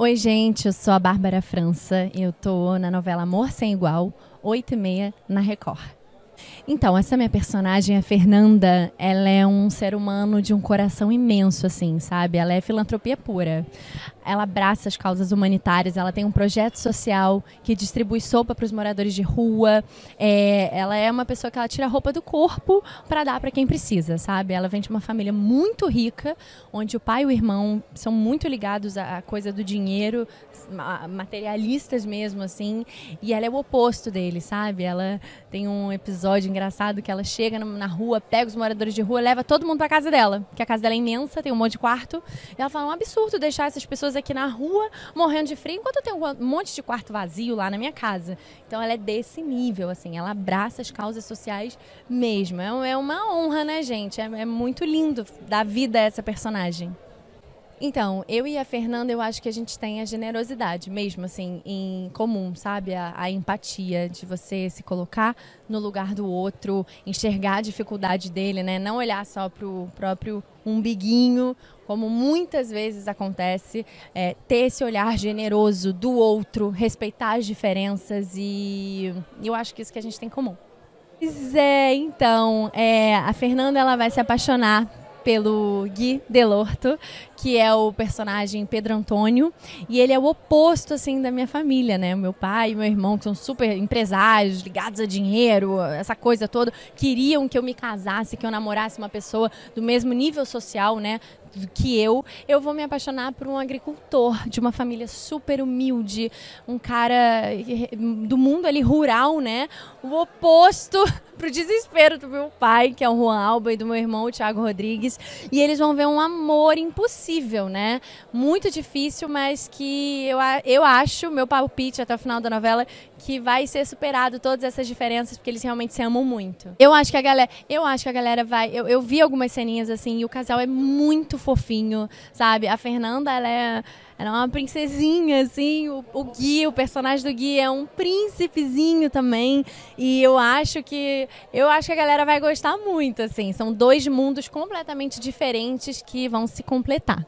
Oi, gente, eu sou a Bárbara França. Eu tô na novela Amor Sem Igual, 8 e meia, na Record. Então, essa minha personagem, a Fernanda, ela é um ser humano de um coração imenso, assim, sabe? Ela é filantropia pura. Ela abraça as causas humanitárias, ela tem um projeto social que distribui sopa para os moradores de rua. É, ela é uma pessoa que ela tira a roupa do corpo para dar para quem precisa, sabe? Ela vem de uma família muito rica, onde o pai e o irmão são muito ligados à coisa do dinheiro, materialistas mesmo, assim. E ela é o oposto dele, sabe? Ela tem um episódio engraçado que ela chega na rua, pega os moradores de rua, leva todo mundo para casa dela, que a casa dela é imensa, tem um monte de quarto. E ela fala: é um absurdo deixar essas pessoas aqui na rua morrendo de frio, enquanto eu tenho um monte de quarto vazio lá na minha casa. Então ela é desse nível, assim, ela abraça as causas sociais mesmo. É, é uma honra, né, gente? É, é muito lindo dar vida a essa personagem. Então, eu e a Fernanda, eu acho que a gente tem a generosidade mesmo, assim, em comum, sabe? A, a, empatia de você se colocar no lugar do outro, enxergar a dificuldade dele, né? Não olhar só pro próprio umbiguinho, como muitas vezes acontece, é, ter esse olhar generoso do outro, respeitar as diferenças e eu acho que isso que a gente tem em comum. Pois é, então, é, a Fernanda ela vai se apaixonar pelo Gui Delorto, que é o personagem Pedro Antônio, e ele é o oposto assim da minha família, né? Meu pai e meu irmão que são super empresários, ligados a dinheiro, essa coisa toda, queriam que eu me casasse, que eu namorasse uma pessoa do mesmo nível social, né? Que eu, eu vou me apaixonar por um agricultor de uma família super humilde, um cara do mundo ali rural, né? O oposto pro desespero do meu pai, que é o Juan Alba, e do meu irmão, o Thiago Rodrigues. E eles vão ver um amor impossível, né? Muito difícil, mas que eu, eu acho, meu palpite até o final da novela, que vai ser superado todas essas diferenças, porque eles realmente se amam muito. Eu acho que a galera, eu acho que a galera vai. Eu, eu vi algumas ceninhas assim, e o casal é muito fofinho, sabe? A Fernanda, ela é. Ela é uma princesinha, assim. O, o Gui, o personagem do Gui é um príncipezinho também. E eu acho que. Eu acho que a galera vai gostar muito, assim. São dois mundos completamente diferentes que vão se completar.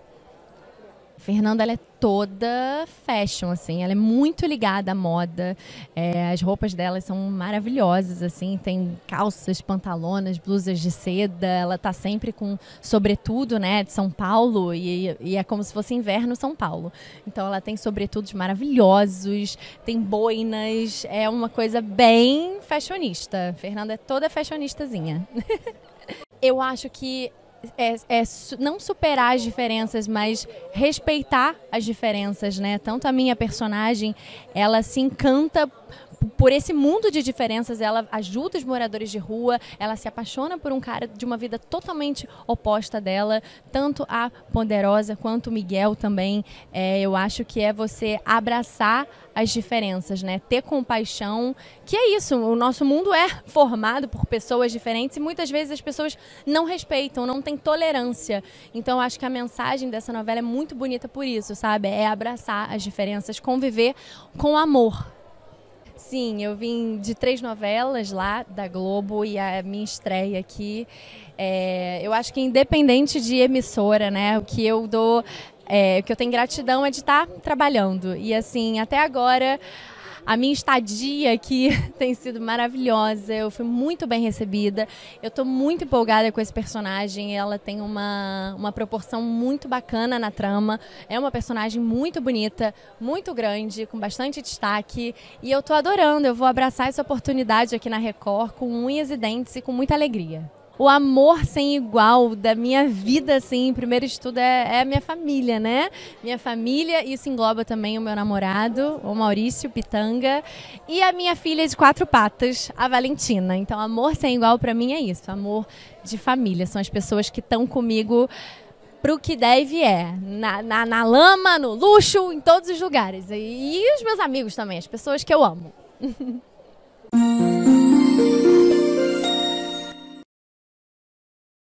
Fernanda ela é toda fashion, assim, ela é muito ligada à moda. É, as roupas dela são maravilhosas, assim, tem calças, pantalonas, blusas de seda. Ela tá sempre com sobretudo, né, de São Paulo e, e é como se fosse inverno São Paulo. Então ela tem sobretudos maravilhosos, tem boinas, é uma coisa bem fashionista. Fernanda é toda fashionistazinha. Eu acho que é, é, não superar as diferenças, mas respeitar as diferenças, né? Tanto a minha personagem, ela se encanta por esse mundo de diferenças, ela ajuda os moradores de rua, ela se apaixona por um cara de uma vida totalmente oposta dela, tanto a Poderosa quanto o Miguel também. É, eu acho que é você abraçar as diferenças, né? Ter compaixão, que é isso, o nosso mundo é formado por pessoas diferentes e muitas vezes as pessoas não respeitam, não têm tolerância. Então eu acho que a mensagem dessa novela é muito bonita por isso, sabe? É abraçar as diferenças, conviver com amor. Sim, eu vim de três novelas lá da Globo e a minha estreia aqui. É, eu acho que independente de emissora, né, o que eu dou, é, o que eu tenho gratidão é de estar trabalhando. E assim, até agora a minha estadia aqui tem sido maravilhosa. Eu fui muito bem recebida. Eu estou muito empolgada com esse personagem. Ela tem uma, uma proporção muito bacana na trama. É uma personagem muito bonita, muito grande, com bastante destaque. E eu estou adorando. Eu vou abraçar essa oportunidade aqui na Record com unhas e dentes e com muita alegria o amor sem igual da minha vida, assim, primeiro de tudo, é, é a minha família, né? Minha família, isso engloba também o meu namorado, o Maurício Pitanga, e a minha filha de quatro patas, a Valentina. Então, amor sem igual para mim é isso, amor de família. São as pessoas que estão comigo pro que deve é. Na, na, na, lama, no luxo, em todos os lugares. E, e os meus amigos também, as pessoas que eu amo.